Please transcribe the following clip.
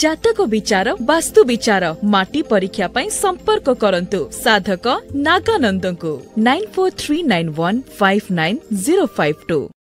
ଜାତକ ବିଚାର ବାସ୍ତୁ ବିଚାର ମାଟି ପରୀକ୍ଷା ପାଇଁ ସମ୍ପର୍କ କରନ୍ତୁ। ସାଧକ ନାଗାନନ୍ଦଙ୍କୁ। Nine four three nine one five nine zero five two